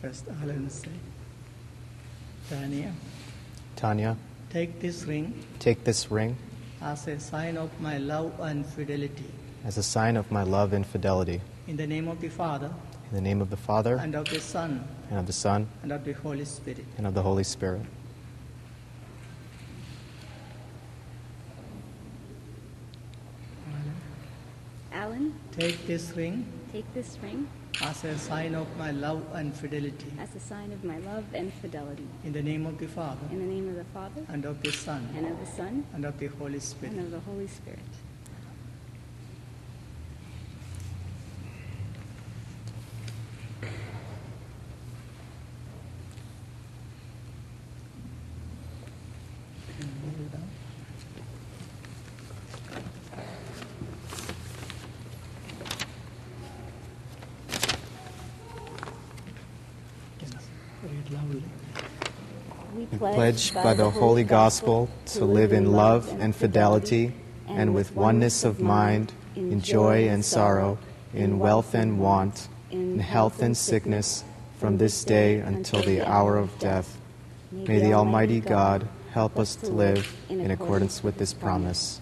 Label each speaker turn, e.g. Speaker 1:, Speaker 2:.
Speaker 1: First, Allen say, Tania,
Speaker 2: Tania,
Speaker 1: take this ring.
Speaker 2: Take this ring.
Speaker 1: As a sign of my love and fidelity.
Speaker 2: as a sign of my love and fidelity.
Speaker 1: In the name of the Father,
Speaker 2: In the name of the Father,
Speaker 1: and of the Son,
Speaker 2: and of the Son,
Speaker 1: and of the Holy Spirit.
Speaker 2: and of the Holy Spirit.
Speaker 3: Allen,
Speaker 1: Take this ring.
Speaker 3: Take this ring
Speaker 1: as a sign of my love and fidelity.
Speaker 3: as a sign of my love and fidelity.
Speaker 1: In the name of the Father,
Speaker 3: In the name of the Father,
Speaker 1: and of the Son,
Speaker 3: and of the Son,
Speaker 1: and of the Holy Spirit.
Speaker 3: and of the Holy Spirit.
Speaker 1: Read loudly.
Speaker 3: We
Speaker 2: We pledge by the holy gospel to live in love and fidelity, and with oneness of mind, in joy and sorrow, in wealth and want, in health and sickness, from this day until the hour of death. May the Almighty God help us to live in accordance with this promise.